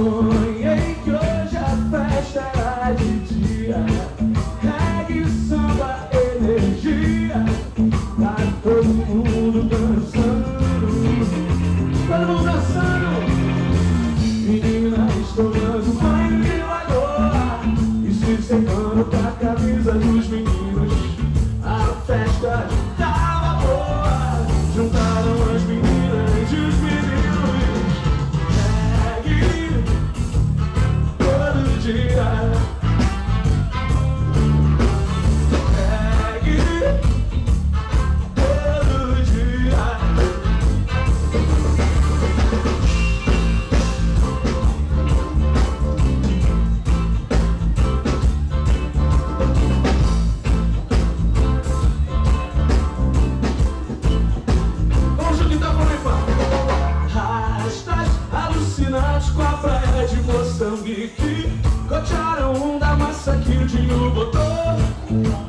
Oh. Vamos dançar! maristas alucinados com a praia de Moçambique. Cotearam um da massa que o Dinho botou.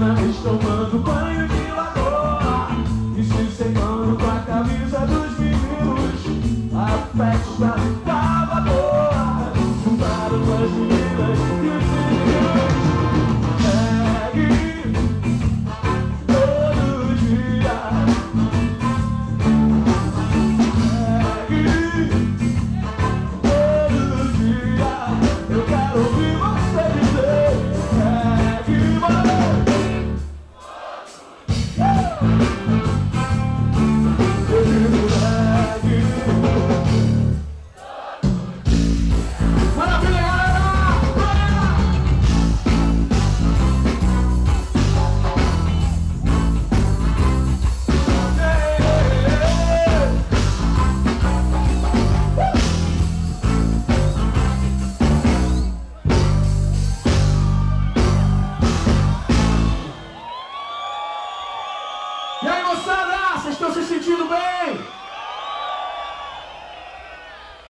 meninas tomando banho de lagoa e se secando com a camisa dos meninos. A festa estava boa, juntaram as meninas e os sentido bem?